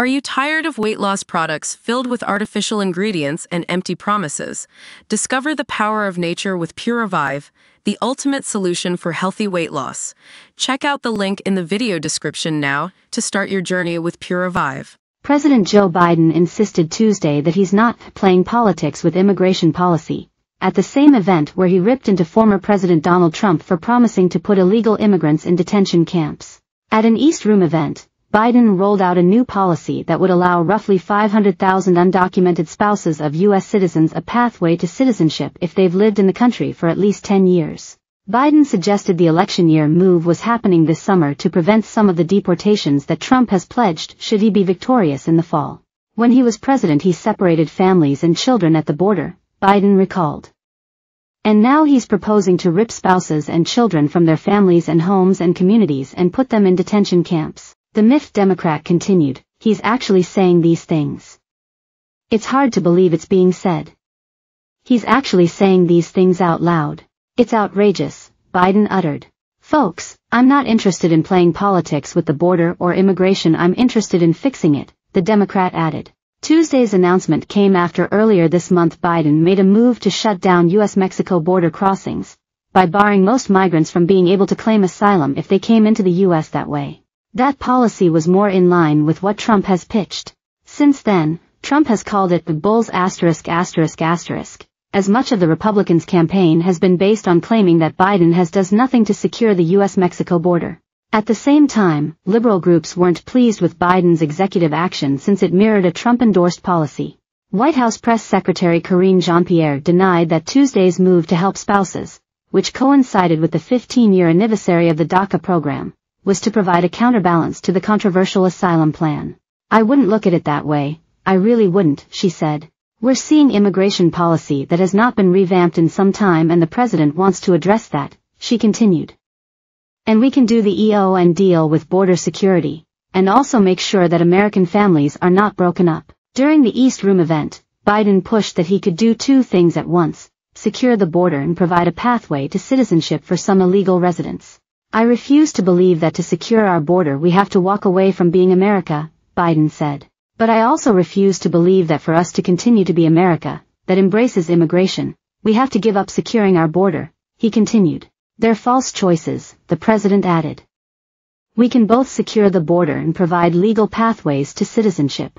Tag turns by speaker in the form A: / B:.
A: Are you tired of weight loss products filled with artificial ingredients and empty promises? Discover the power of nature with Puravive, the ultimate solution for healthy weight loss. Check out the link in the video description now to start your journey with Puravive.
B: President Joe Biden insisted Tuesday that he's not playing politics with immigration policy, at the same event where he ripped into former President Donald Trump for promising to put illegal immigrants in detention camps. At an East Room event, Biden rolled out a new policy that would allow roughly 500,000 undocumented spouses of U.S. citizens a pathway to citizenship if they've lived in the country for at least 10 years. Biden suggested the election year move was happening this summer to prevent some of the deportations that Trump has pledged should he be victorious in the fall. When he was president he separated families and children at the border, Biden recalled. And now he's proposing to rip spouses and children from their families and homes and communities and put them in detention camps. The miffed Democrat continued, he's actually saying these things. It's hard to believe it's being said. He's actually saying these things out loud. It's outrageous, Biden uttered. Folks, I'm not interested in playing politics with the border or immigration I'm interested in fixing it, the Democrat added. Tuesday's announcement came after earlier this month Biden made a move to shut down U.S.-Mexico border crossings, by barring most migrants from being able to claim asylum if they came into the U.S. that way. That policy was more in line with what Trump has pitched. Since then, Trump has called it the Bulls asterisk asterisk asterisk, as much of the Republicans' campaign has been based on claiming that Biden has does nothing to secure the U.S.-Mexico border. At the same time, liberal groups weren't pleased with Biden's executive action since it mirrored a Trump-endorsed policy. White House Press Secretary Karine Jean-Pierre denied that Tuesday's move to help spouses, which coincided with the 15-year anniversary of the DACA program, was to provide a counterbalance to the controversial asylum plan. I wouldn't look at it that way, I really wouldn't, she said. We're seeing immigration policy that has not been revamped in some time and the president wants to address that, she continued. And we can do the EO and deal with border security, and also make sure that American families are not broken up. During the East Room event, Biden pushed that he could do two things at once, secure the border and provide a pathway to citizenship for some illegal residents. I refuse to believe that to secure our border we have to walk away from being America, Biden said. But I also refuse to believe that for us to continue to be America, that embraces immigration, we have to give up securing our border, he continued. They're false choices, the president added. We can both secure the border and provide legal pathways to citizenship.